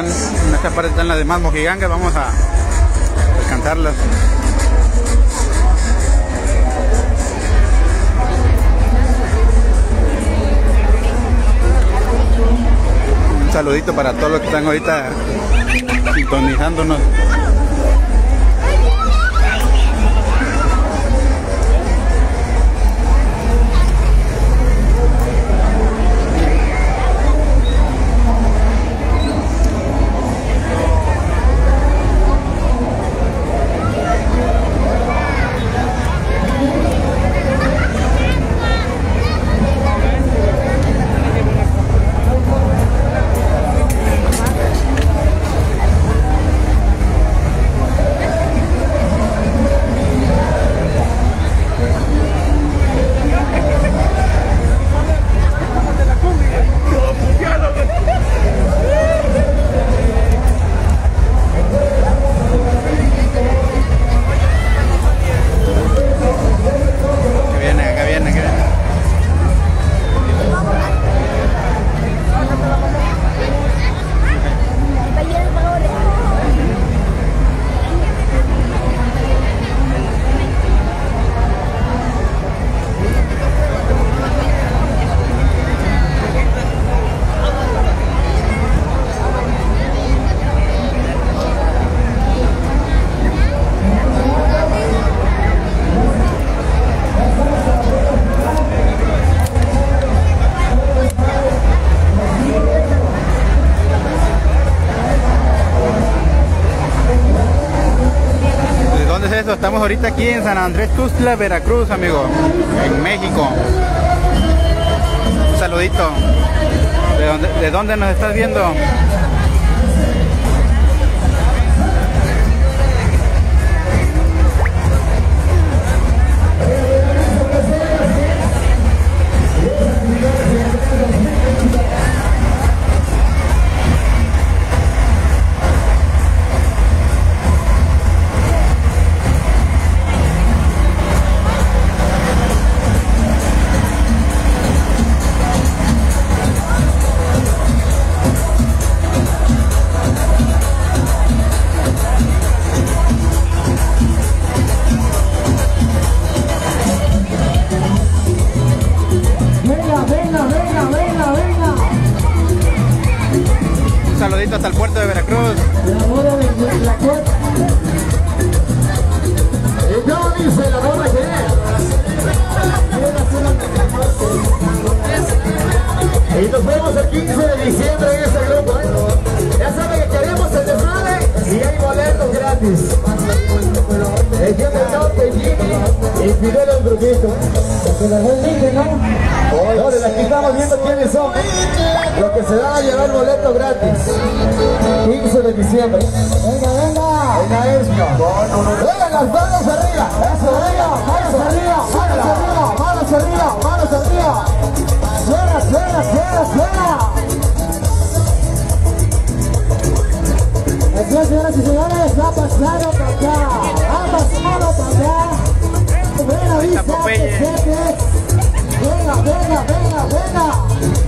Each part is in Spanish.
en, esta parte están las demás mojigangas. Vamos a alcanzarlas. Un saludito para todos los que están ahorita sintonizándonos. Ahorita aquí en San Andrés Tuzla, Veracruz, amigo. En México. Un saludito. ¿De dónde, de dónde nos estás viendo? De. La boda de la cuenta. ¿Y dice la que es? Y nos vemos el 15 de diciembre en este grupo. ¿eh? Ya saben que queremos el desmadre y hay boletos gratis. El que me toque Jimmy y Fidel el Brujito. Ahora aquí estamos viendo quiénes son. Los que se van a llevar boletos gratis. 15 de diciembre. Venga, venga. Venga, eso. Venga, las manos arriba. Eso, Arriba, manos arriba, manos arriba, manos arriba, manos arriba. Suena, suena, suena, suena. Aquí, señoras y señores, va pasando para acá. Va pasando para acá. Buena vista, Popeye. presente. Venga, venga, venga, venga.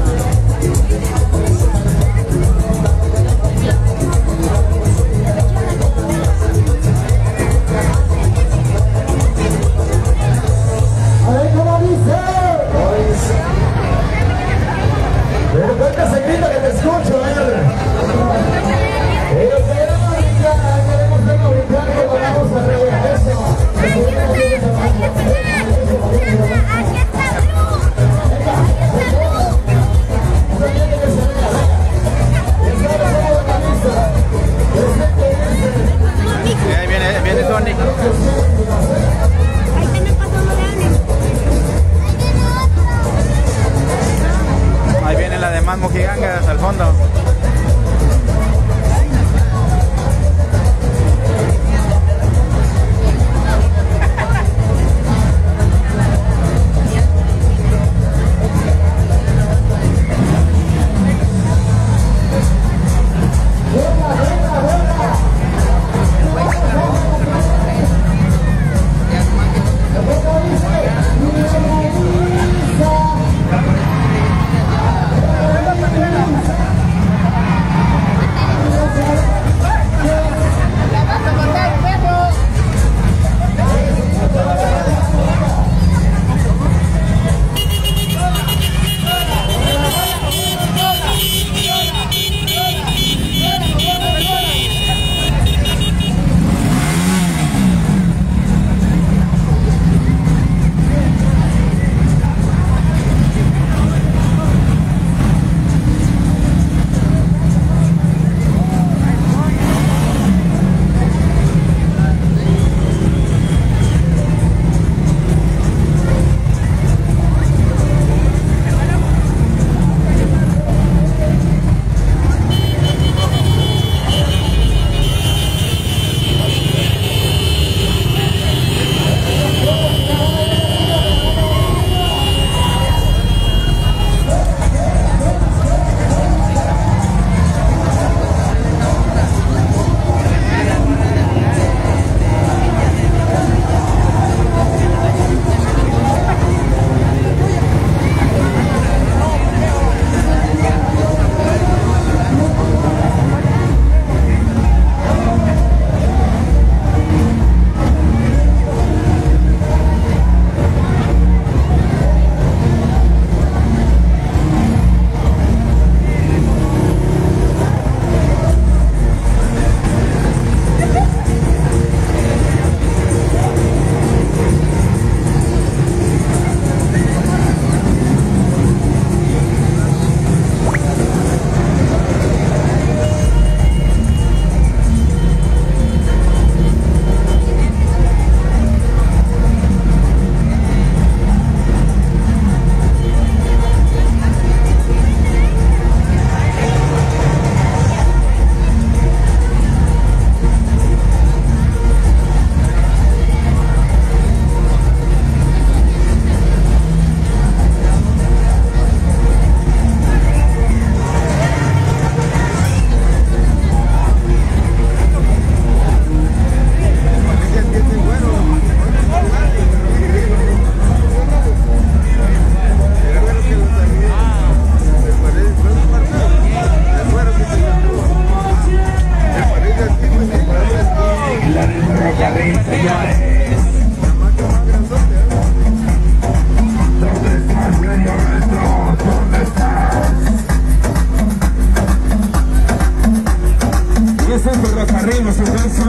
Y ese ferrocarril, por supuesto,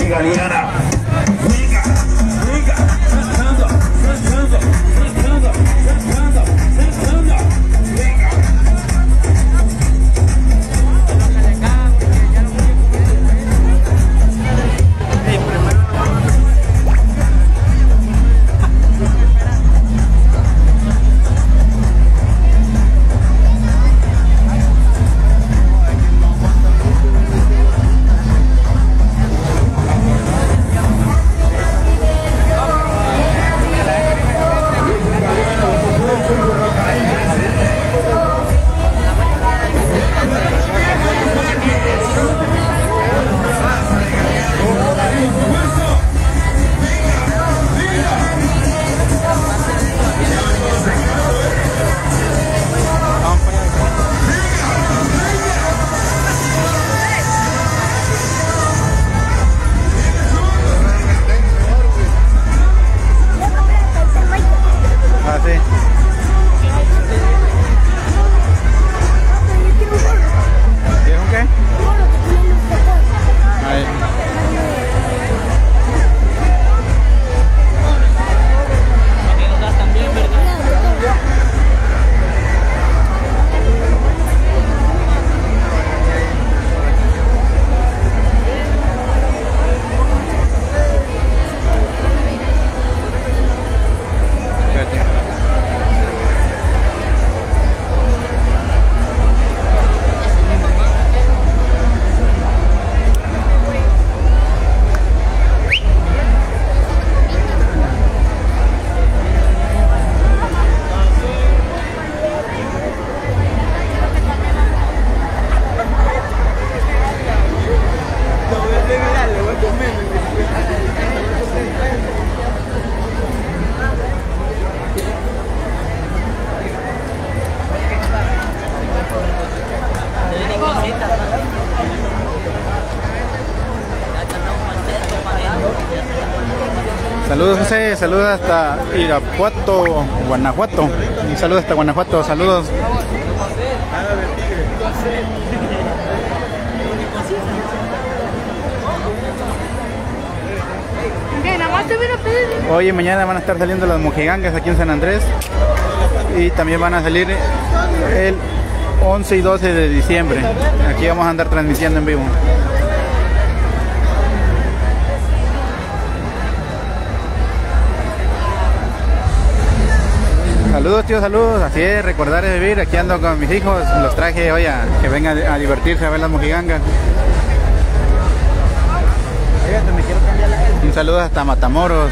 y Galeana. Saludos hasta Irapuato, Guanajuato. Y saludos hasta Guanajuato, saludos. Hoy y mañana van a estar saliendo las mojigangas aquí en San Andrés. Y también van a salir el 11 y 12 de diciembre. Aquí vamos a andar transmitiendo en vivo. Saludos tío, saludos. Así es, recordar es vivir. Aquí ando con mis hijos. Los traje hoy a que vengan a divertirse a ver las mojigangas. Un saludo hasta Matamoros.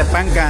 Saludos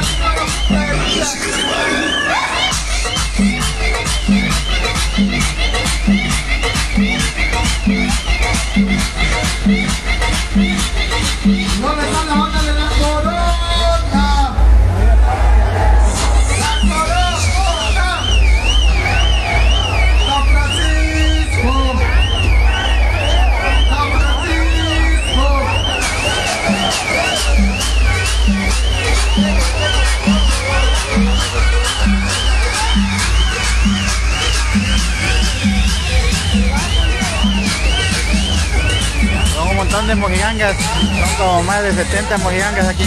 De 70 mojigangas aquí.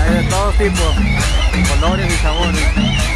Hay de todos tipos, colores y sabores.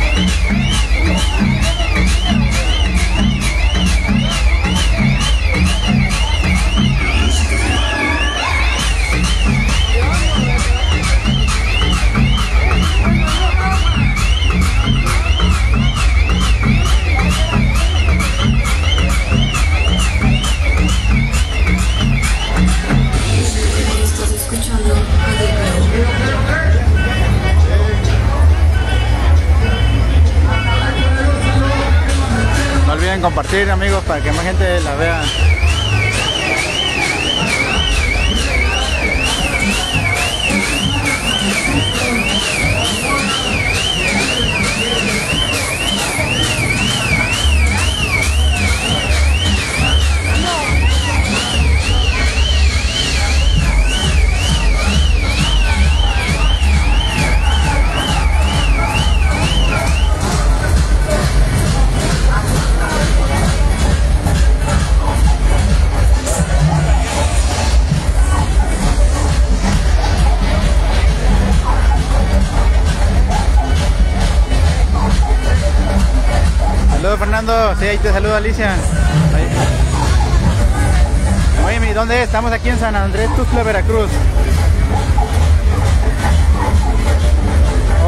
Compartir amigos para que más gente la vea. Sí, ahí te saluda Alicia. Ahí. Oye, ¿dónde es? Estamos aquí en San Andrés Tuxtla, Veracruz.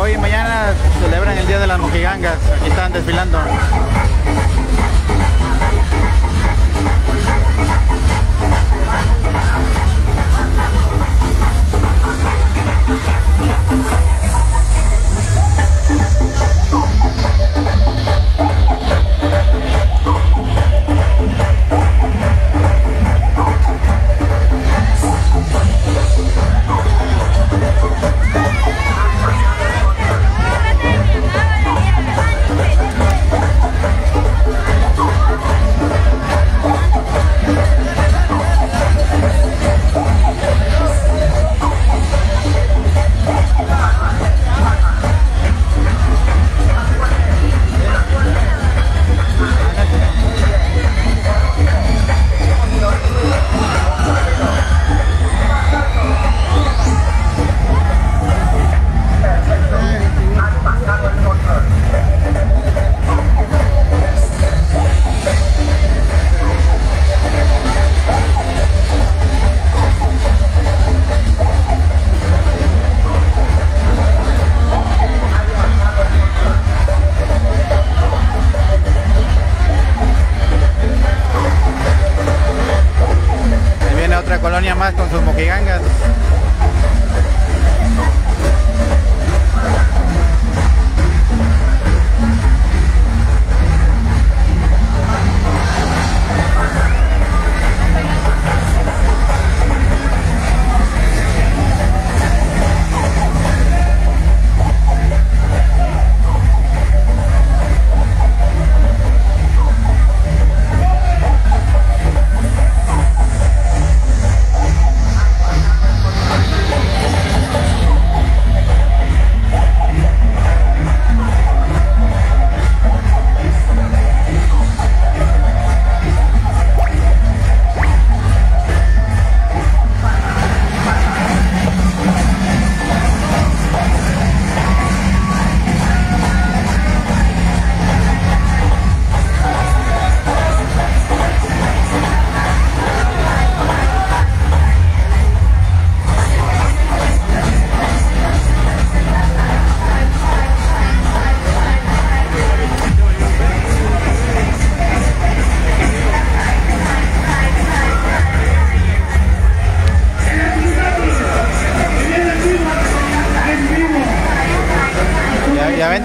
Hoy y mañana celebran el Día de las Mojigangas. Aquí están desfilando. colonia más con sus moquigangas.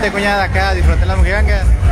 Vente cuñada acá, disfrutar las mojigangas.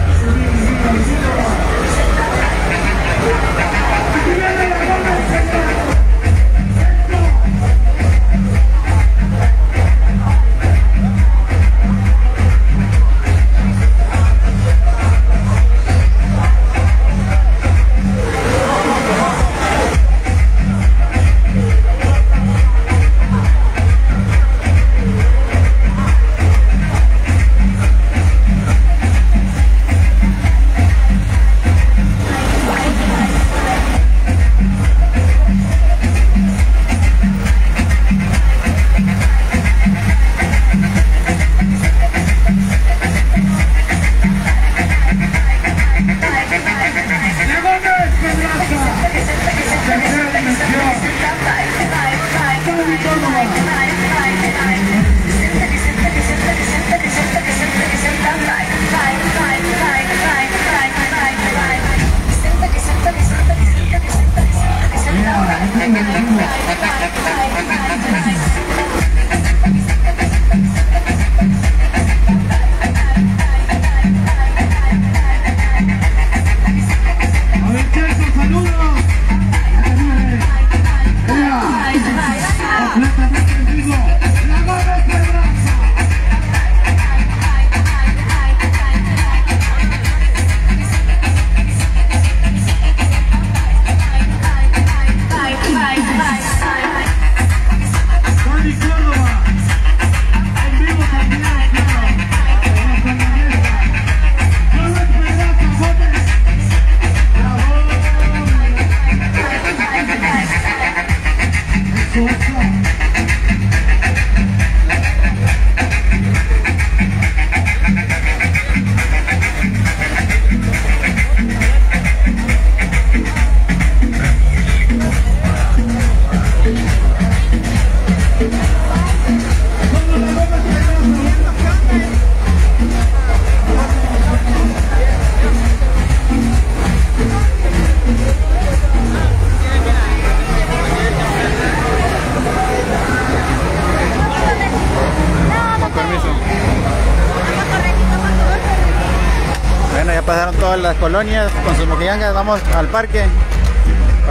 pasaron todas las colonias con sus mojigangas. Vamos al parque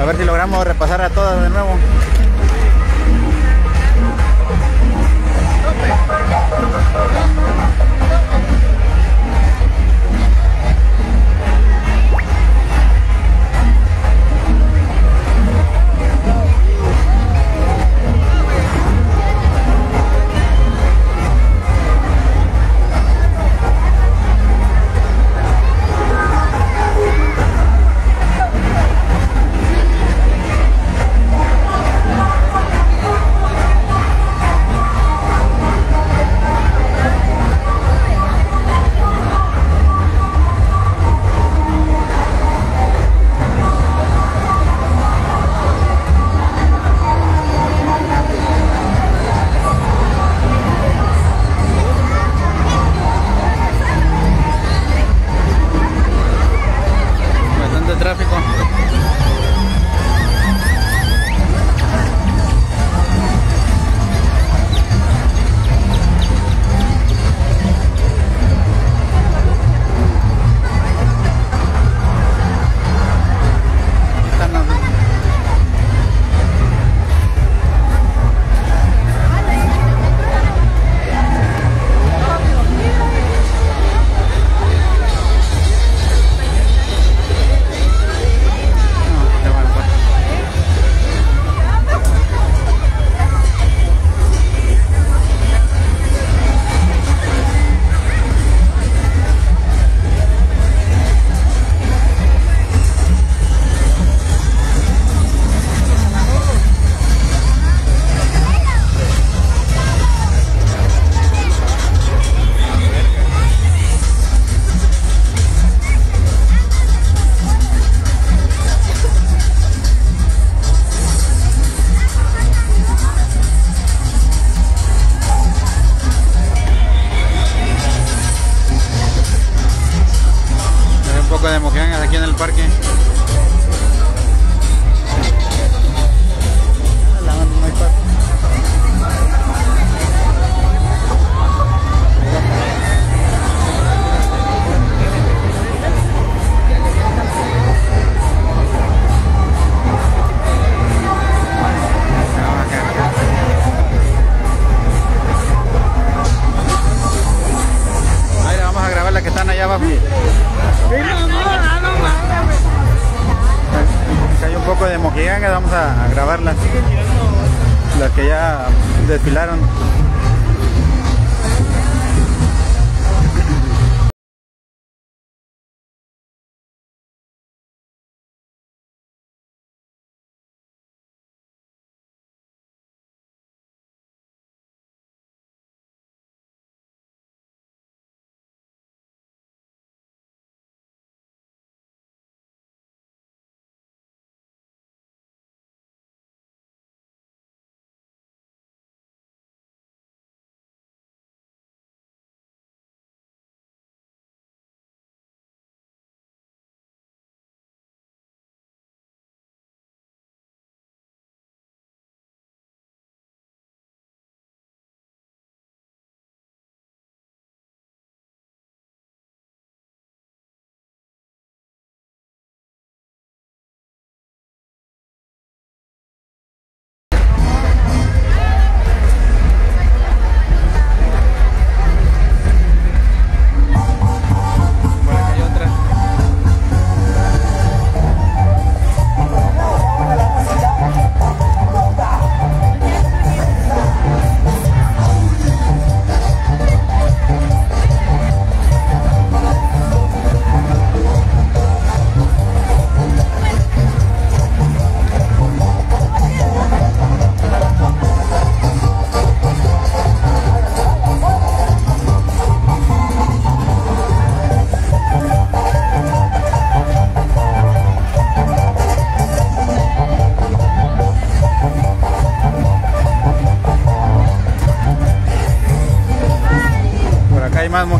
a ver si logramos repasar a todas de nuevo.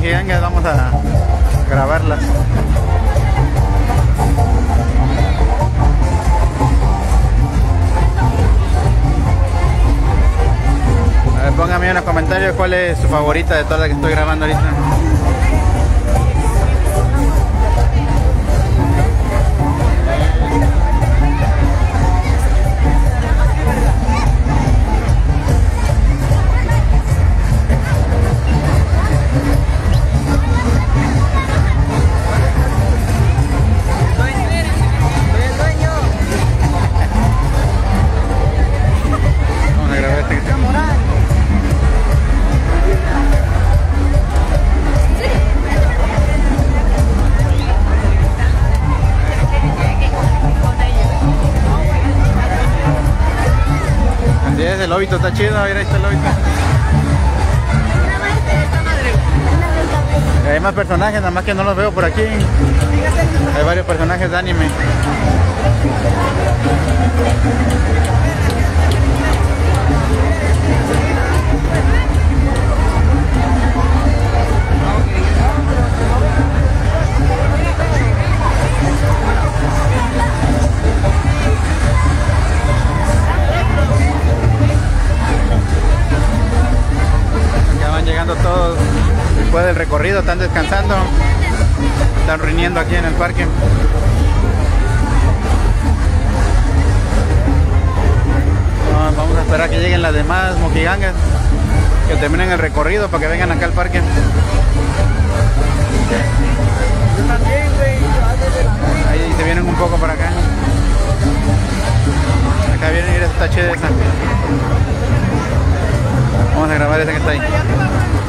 Mojigangas, vamos a grabarlas. Póngame en los comentarios cuál es su favorita de todas las que estoy grabando ahorita. Lobito está chido, mira ahí está el lobito. Hay más personajes, nada más que no los veo por aquí. Hay varios personajes de anime. Todos después del recorrido, están descansando, están riñendo aquí en el parque. No, Vamos a esperar que lleguen las demás mojigangas, que terminen el recorrido para que vengan acá al parque. Ahí se vienen un poco para acá. Acá vienen, mira, está chida esa. Vamos a grabar esa que está ahí.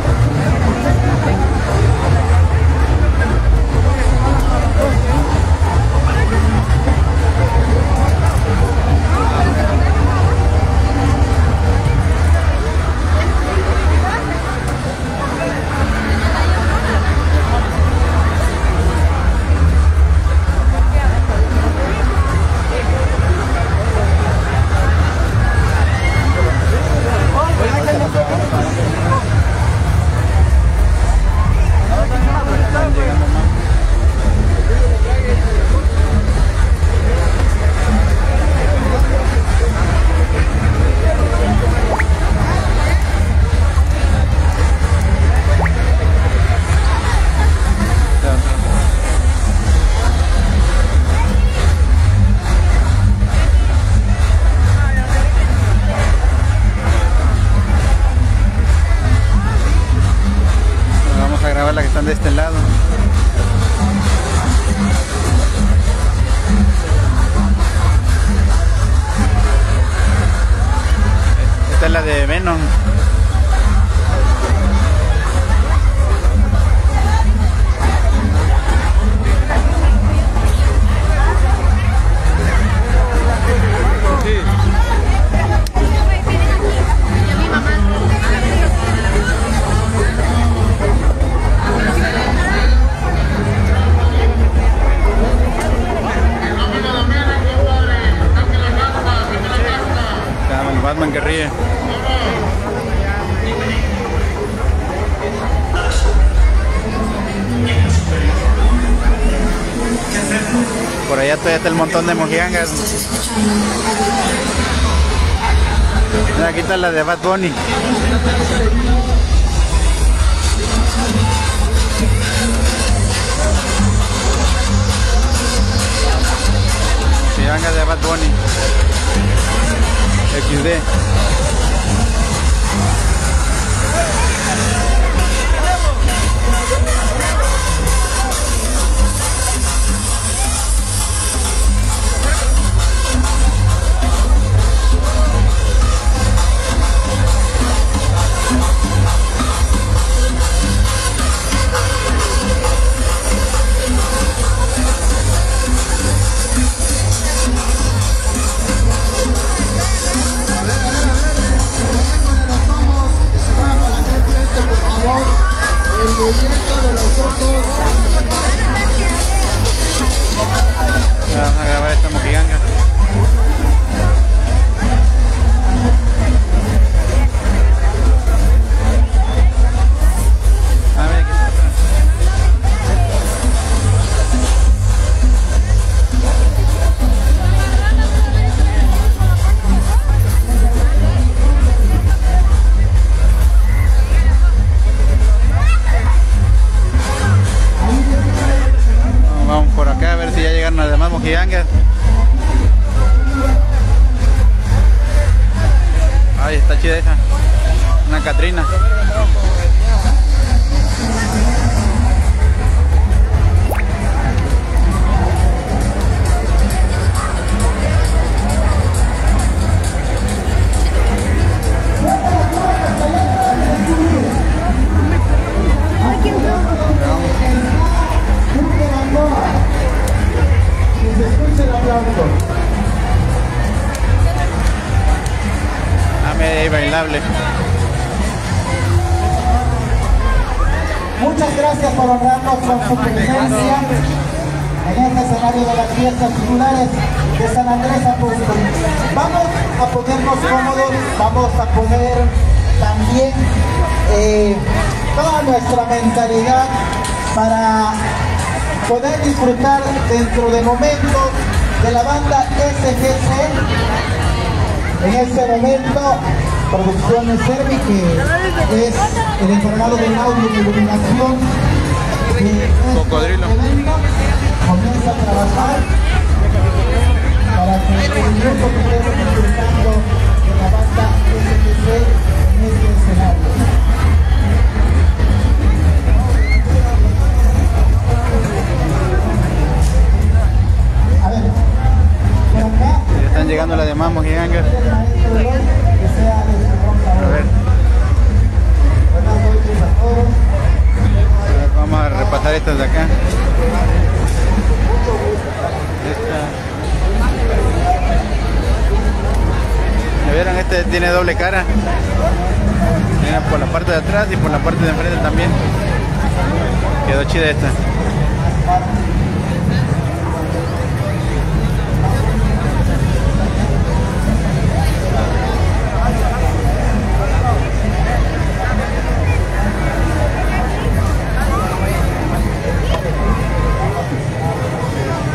Montón de mojigangas. Mira, Aquí está la de Bad Bunny. Mojigangas de Bad Bunny. XD. Vamos a grabar esta mojiganga. Mojigangas. Ay, está chida esa. Una Catrina. Presencia en este escenario de las fiestas titulares de San Andrés Apóstol. Vamos a ponernos cómodos, vamos a poner también eh, toda nuestra mentalidad para poder disfrutar dentro de momentos de la banda SGC en este momento, Producciones Servi, que es el encargado del audio y iluminación Cocodrilo. Doble cara. Mira, por la parte de atrás y por la parte de enfrente también. Quedó chida esta.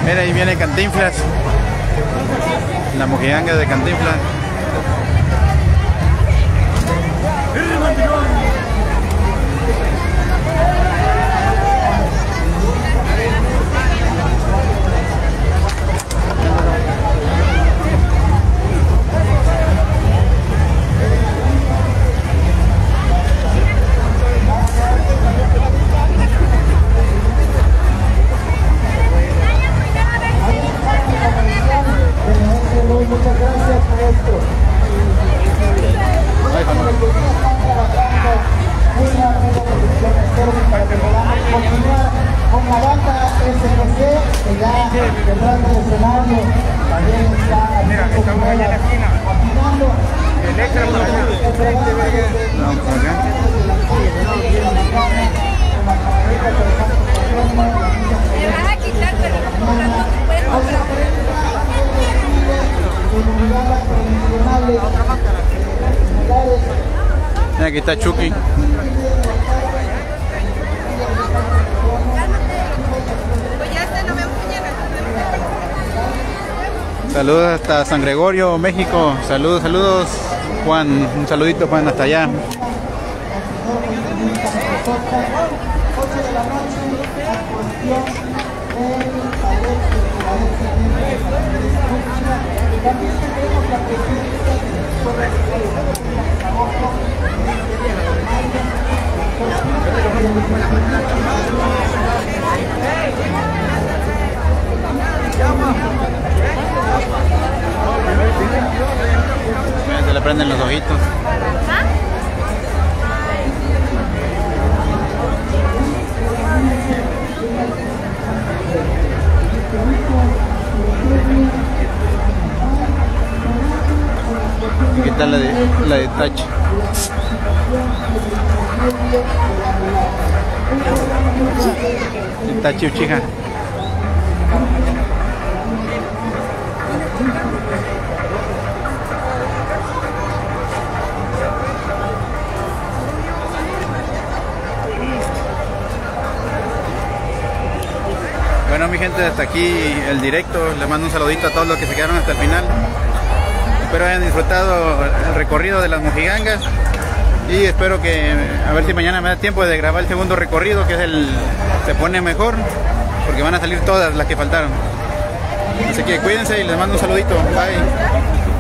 Mira, ahí viene Cantinflas. La mojiganga de Cantinflas. Saludos hasta San Gregorio, México. Saludos, saludos. Juan, un saludito Juan hasta allá. Se le prenden los ojitos. Aquí está la de, la de Tachi. Tachi Uchiha. Bueno mi gente, hasta aquí el directo. Les mando un saludito a todos los que se quedaron hasta el final. Espero hayan disfrutado el recorrido de las mojigangas. Y espero que a ver si mañana me da tiempo de grabar el segundo recorrido, que es el se pone mejor, porque van a salir todas las que faltaron. Así que cuídense y les mando un saludito. Bye.